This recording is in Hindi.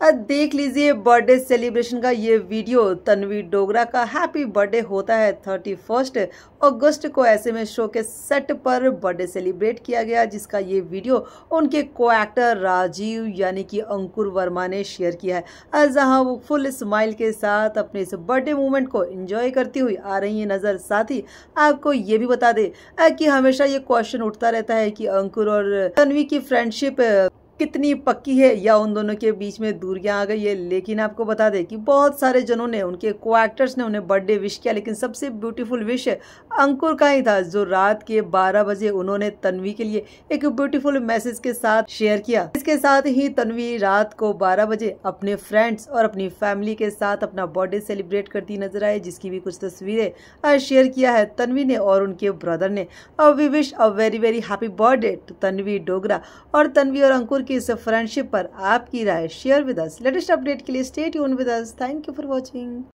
देख लीजिए बर्थडे सेलिब्रेशन का ये वीडियो, तन्वी डोगरा का हैप्पी बर्थडे होता है थर्टी फ़र्स्ट अगस्त को। ऐसे में शो के सेट पर बर्थडे सेलिब्रेट किया गया, जिसका ये वीडियो उनके को एक्टर राजीव यानी कि अंकुर वर्मा ने शेयर किया है। जहाँ वो फुल स्माइल के साथ अपने इस बर्थडे मोमेंट को एंजॉय करती हुई आ रही है नज़र। साथ ही आपको ये भी बता दे कि हमेशा ये क्वेश्चन उठता रहता है कि अंकुर और तनवी की फ्रेंडशिप कितनी पक्की है या उन दोनों के बीच में दूरियाँ आ गई है, लेकिन आपको बता दें कि बहुत सारे जनों ने, उनके को एक्टर्स ने उन्हें बर्थडे विश किया, लेकिन सबसे ब्यूटीफुल विश अंकुर का ही था, जो रात के 12 बजे उन्होंने तन्वी के लिए एक ब्यूटीफुल मैसेज के साथ शेयर किया। इसके साथ ही तन्वी रात को 12 बजे अपने फ्रेंड्स और अपनी फैमिली के साथ अपना बर्थडे सेलिब्रेट करती नज़र आई, जिसकी भी कुछ तस्वीरें शेयर किया है तन्वी ने और उनके ब्रदर ने। और we wish a very very happy birthday to Tanvi Dogra और तन्वी और अंकुर की इस फ्रेंडशिप पर आपकी राय share with us latest update के लिए स्टेट यून with us thank you for watching